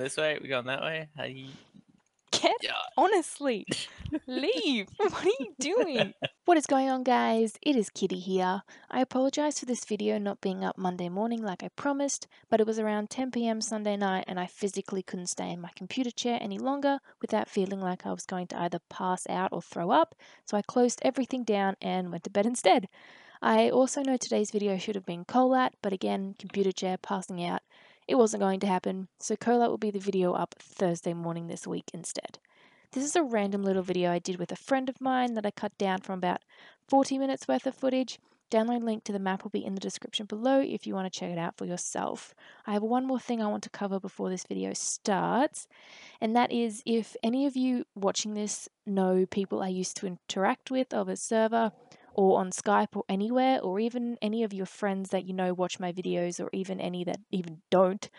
This way? We going that way? How you... Get Yeah. honestly, leave. What are you doing? What is going on, guys? It is Kitty here. I apologize for this video not being up Monday morning like I promised, but it was around 10 pm Sunday night and I physically couldn't stay in my computer chair any longer without feeling like I was going to either pass out or throw up, so I closed everything down and went to bed instead. I also know today's video should have been Colat, but again, computer chair passing out. It wasn't going to happen, so Colat will be the video up Thursday morning this week instead. This is a random little video I did with a friend of mine that I cut down from about 40 minutes worth of footage. Download link to the map will be in the description below if you want to check it out for yourself. I have one more thing I want to cover before this video starts, and that is if any of you watching this know people I used to interact with of a server or on Skype or anywhere, or even any of your friends that you know watch my videos, or even any that even don't,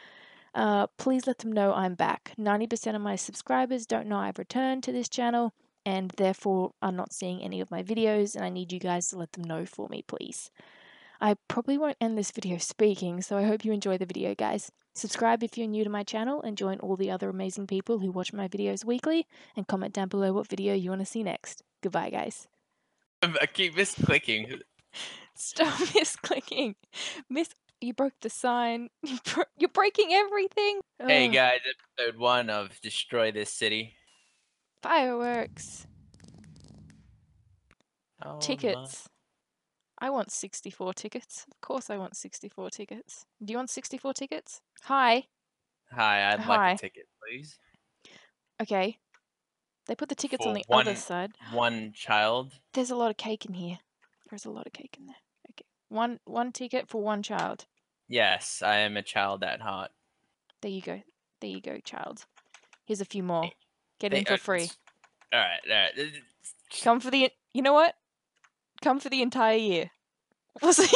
uh, please let them know I'm back. 90% of my subscribers don't know I've returned to this channel and therefore are not seeing any of my videos, and I need you guys to let them know for me, please. I probably won't end this video speaking, so I hope you enjoy the video, guys. Subscribe if you're new to my channel and join all the other amazing people who watch my videos weekly, and comment down below what video you want to see next. Goodbye, guys. I keep misclicking. Stop misclicking. Miss, you broke the sign. You bro- You're breaking everything. Hey Ugh. guys, episode one of Destroy This City. Fireworks. Oh, my- Tickets. I want 64 tickets. Of course, I want 64 tickets. Do you want 64 tickets? Hi. Hi, I'd Hi. like a ticket, please. Okay. They put the tickets on the one- other side. One child. There's a lot of cake in here. There's a lot of cake in there. Okay. One one ticket for one child. Yes, I am a child at heart. There you go. There you go, child. Here's a few more. Get They- in for uh, free. All right, all right. Come for the. You know what? Come for the entire year. Was it?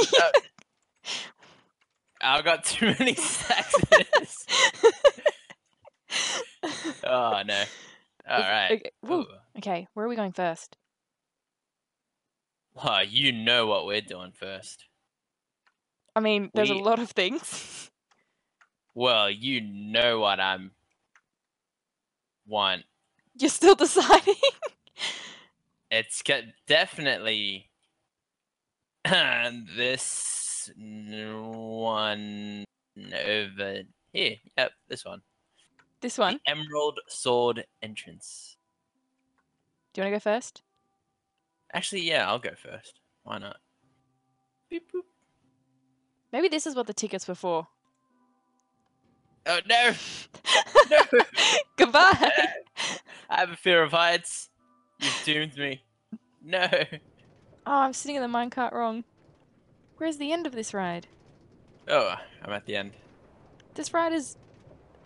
I got too many stacks of this. oh no. All right. Okay. woo. Okay. Where are we going first? Well, you know what we're doing first. I mean, there's We- a lot of things. Well, you know what I'm want. You're still deciding. It's got definitely this one over here. Yep, this one. This one. The Emerald Sword entrance. Do you want to go first? Actually, yeah, I'll go first. Why not? Beep, boop. Maybe this is what the tickets were for. Oh no! No! Goodbye. I have a fear of heights. You've doomed me. No. Oh, I'm sitting in the minecart wrong. Where's the end of this ride? Oh, I'm at the end. This ride is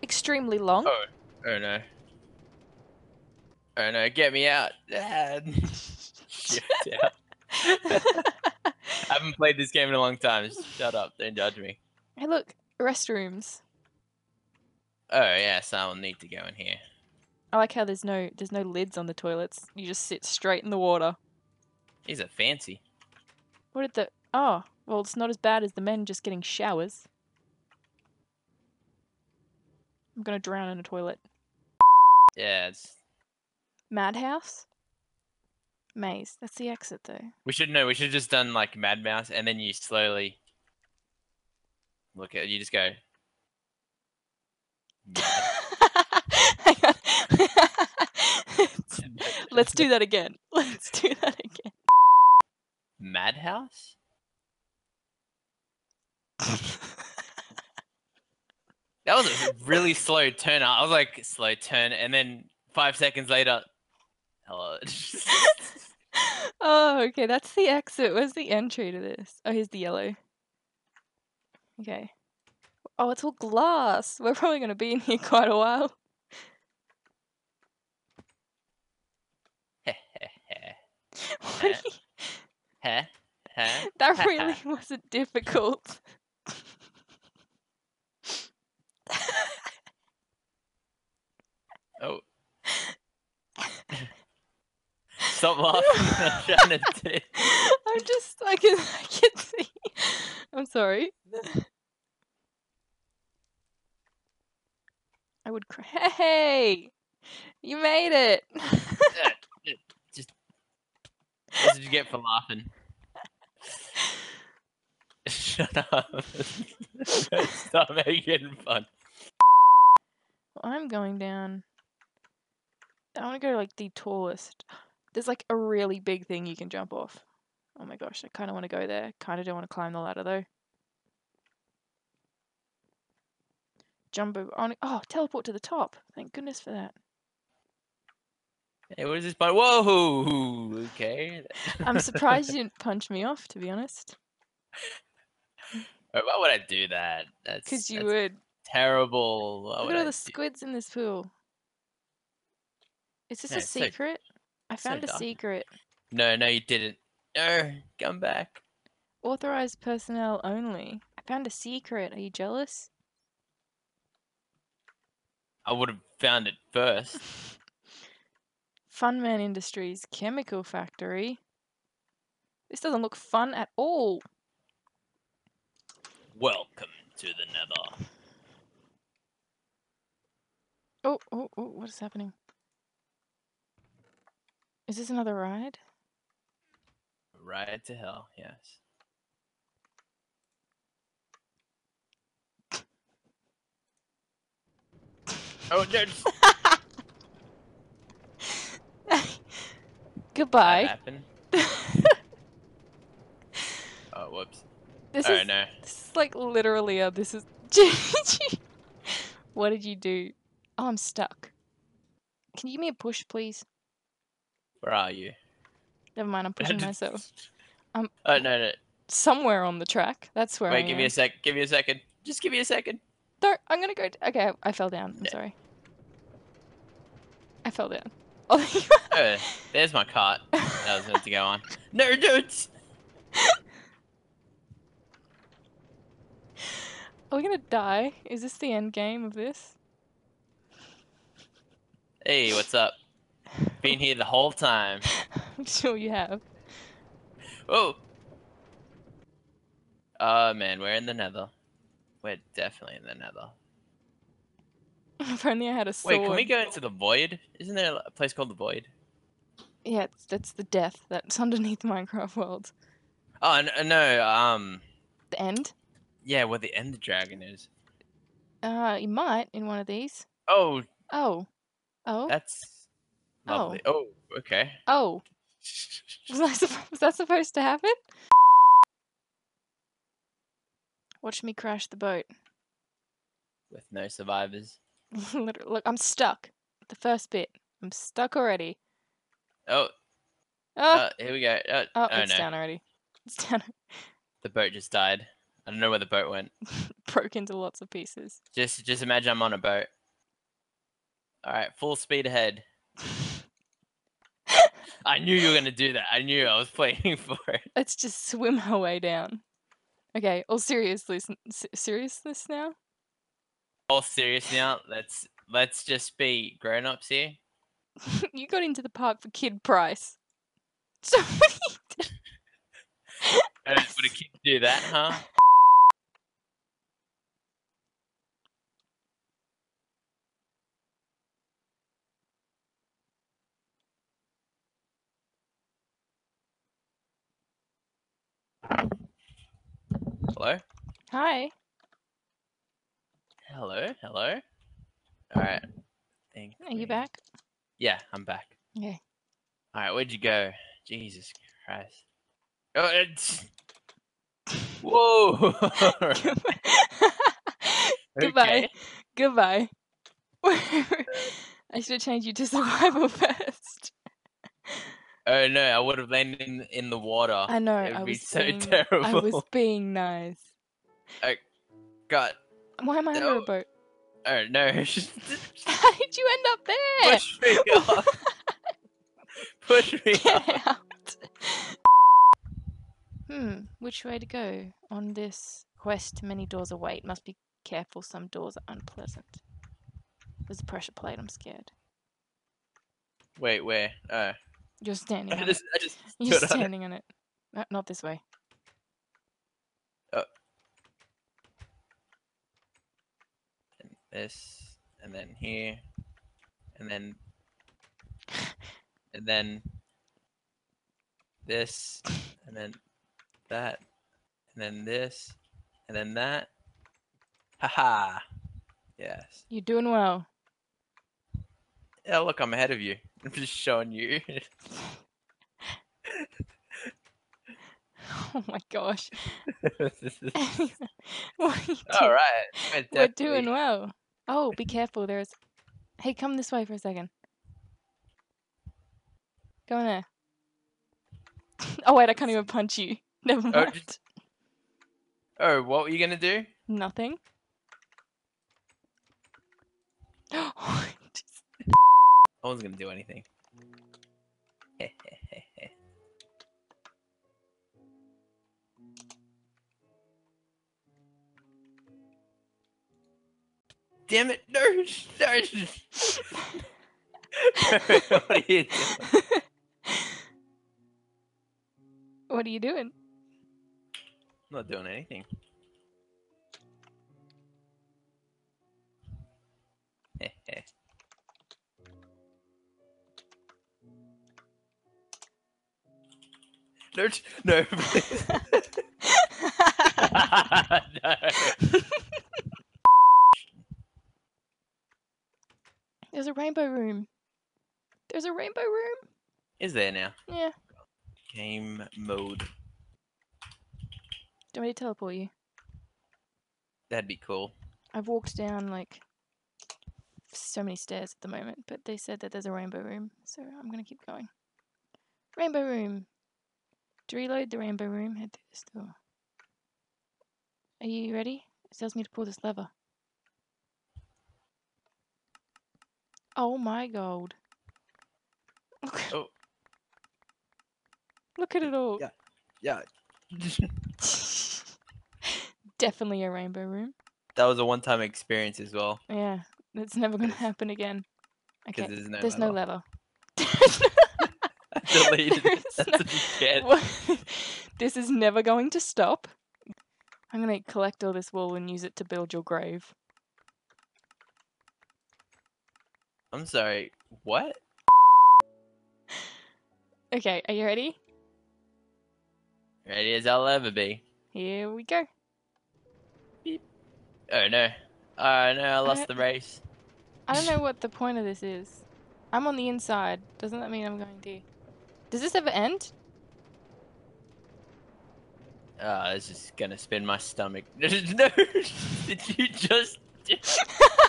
extremely long. Oh, oh no. Oh no, get me out. Out. I haven't played this game in a long time. Shut up, don't judge me. hey, look, restrooms. Oh yes, I'll need to go in here. I like how there's no there's no lids on the toilets. You just sit straight in the water. These are fancy. What did the? Oh, well, it's not as bad as the men just getting showers. I'm gonna drown in a toilet. Yeah, it's... Madhouse. Maze. That's the exit, though. we should know. We should have just done like Mad Mouse, and then you slowly look at. You just go. Mad. Hang on. Let's do that again. Let's do that again. Madhouse. That was a really slow turn. I was like slow turn, and then five seconds later, hello. oh, okay. That's the exit. Where's the entry to this? Oh, here's the yellow. Okay. Oh, it's all glass. We're probably going to be in here quite a while. What you-? That really wasn't difficult. Oh. Stop laughing. I'm trying to do. I'm just, I can, I can see. I'm sorry. I would cry. Hey, you made it. Just what did you get for laughing? Shut up. Stop making fun. I'm going down. I want to go like the tallest. There's like a really big thing you can jump off. Oh my gosh, I kind of want to go there. Kind of don't want to climb the ladder though. Jump. On, oh, teleport to the top. Thank goodness for that. Hey, what is this part? Whoa, okay. I'm surprised you didn't punch me off, to be honest. Why would I do that? That's Because you that's would. terrible. Why Look at all I the do- squids in this pool. Is this Yeah, a secret? I so found a dark. secret. No, no, you didn't. No, come back. Authorized personnel only. I found a secret. Are you jealous? I would have found it first. Funman Industries Chemical Factory. This doesn't look fun at all. Welcome to the Nether. Oh, oh, oh, what is happening? Is this another ride? Ride to hell, yes. Oh, that Goodbye. happened. Oh, whoops. this oh, is no. this is like literally a this is What did you do? Oh, I'm stuck. Can you give me a push, please? Where are you? Never mind, I'm pushing myself. Um, Oh, no, no. Somewhere on the track. That's where I Wait, give me a sec. Give me a second. Just give me a second. No, I'm gonna go. t- okay, I fell down. I'm Yeah. sorry. I fell down. Oh, Oh, there's my cart. That was meant to go on. No! Are we gonna die? Is this the end game of this? Hey, what's up? Been here the whole time. I'm sure you have. Oh! Oh man, we're in the nether. We're definitely in the nether. If only I had a sword. Wait, can we go into the void? Isn't there a place called the void? Yeah, it's, that's the death that's underneath Minecraft World. Oh no, no um, The end? yeah, where the end Dragon is. Uh, you might in one of these. Oh, Oh. Oh. that's lovely. Oh, okay. oh. Was, I supp- was that supposed to happen? Watch me crash the boat. With no survivors. Look, I'm stuck. The first bit. I'm stuck already. Oh, Oh, uh, here we go. Uh, oh, oh it's no, down already. It's down. the boat just died. I don't know where the boat went. Broke into lots of pieces. Just, just imagine I'm on a boat. All right, full speed ahead. I knew you were gonna do that. I knew. I was waiting for it. Let's just swim our way down. Okay, all seriousness, seriousness now. All serious now. Let's let's just be grown ups here. you got into the park for kid price. So what are you would a kid do that, huh? Hello? Hi. Hello? Hello? Alright. Thank Are you back? Yeah, I'm back. Okay. Alright, where'd you go? Jesus Christ. Oh, it's... Whoa! Goodbye. Goodbye. I should have changed you to survival first. Oh no, I would have landed in, in the water. I know. It would be so being, terrible. I was being nice. Oh, God. Why am I under No. a boat? Oh no. How did you end up there? Push me off. Push me off. Out. hmm, which way to go on this quest? Many doors await. Must be careful, some doors are unpleasant. There's a pressure plate, I'm scared. Wait, where? Oh. You're standing I on just, it. I just You're stood on it. standing on it. No, not this way. Oh. This. and then here, and then, and then this, and then that, and then this, and then that. Haha. Yes. You're doing well. Yeah, look, I'm ahead of you. I'm just showing you. Oh my gosh. All right. what are you. We're doing well. Oh, be careful. There's. Hey, come this way for a second. Go in there. Oh wait, I can't even punch you. Never Oh, mind. just- Oh, what were you gonna do? Nothing. I wasn't gonna do anything. Damn it! No! No! what are you doing? what are you doing? I'm not doing anything. No! t- No! no! There's a rainbow room. There's a rainbow room. Is there now? Yeah. Game mode. Do you want me to teleport you? That'd be cool. I've walked down like so many stairs at the moment, but they said that there's a rainbow room, so I'm gonna keep going. Rainbow room. To reload the rainbow room, head through this door. Are you ready? It tells me to pull this lever. Oh my god. Look, Oh. look at it all. Yeah. Yeah. Definitely a rainbow room. that was a one-time experience as well. Yeah, it's never gonna happen again. Okay, there's no there's no lever. I deleted There it. is no- you get. What- this is never going to stop. I'm going to collect all this wool and use it to build your grave. I'm sorry. What? Okay, are you ready? Ready as I'll ever be. Here we go. Oh no. Oh no, I lost Uh, the race. I don't know what the point of this is. I'm on the inside. Doesn't that mean I'm going to. Does this ever end? Uh, oh, it's just gonna spin my stomach. no! Did you just.